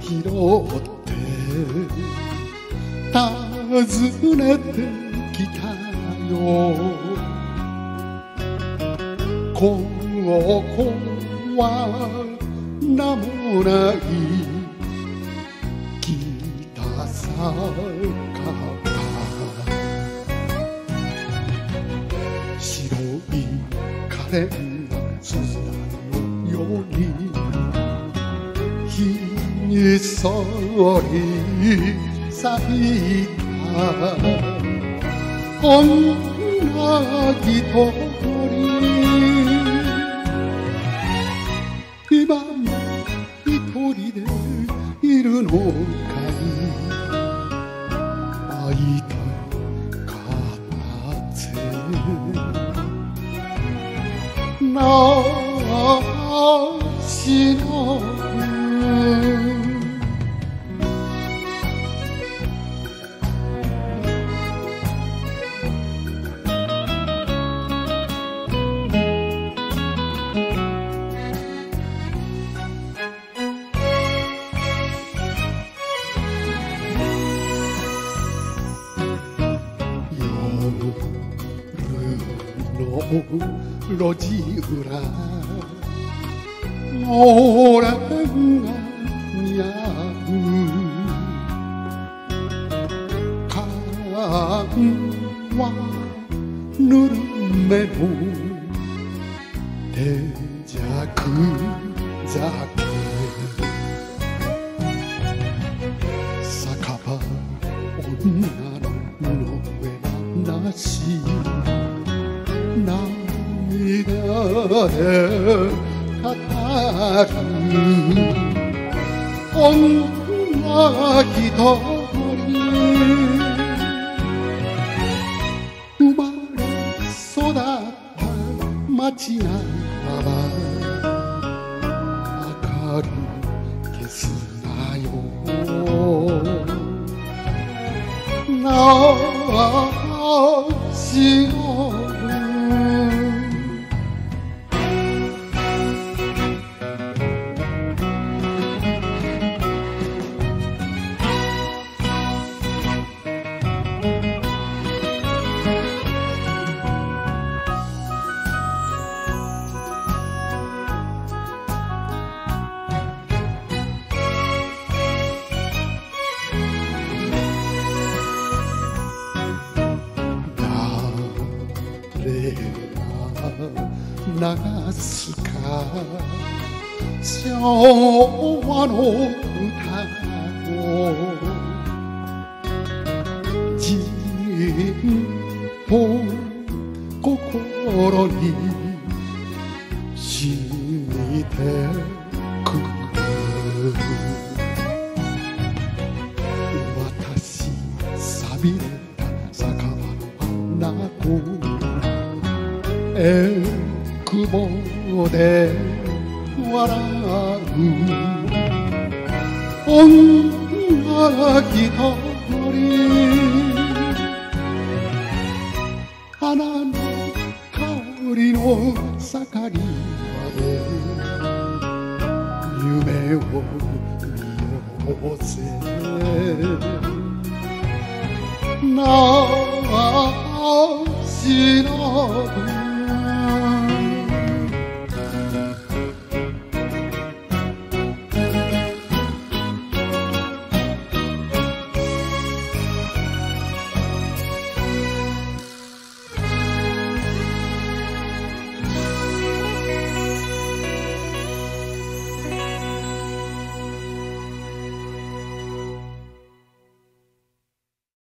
拾って訪ねてきたよこの子は名もない北坂白いカレンダースズラのようにひっそり咲いたこんな一人今も一人でいるのかい。愛と形なしの路地裏。のれんが似合う缶はぬるめの手弱酒酒場女の上な語る女一人生まれ育った街ならば明かり消すなよなし流すか。昭和の歌をじっと心に染みてくる私錆びれ。た酒場の花とえくぼで笑う女が一人花の香りの盛りまで夢を見ようぜ。なしの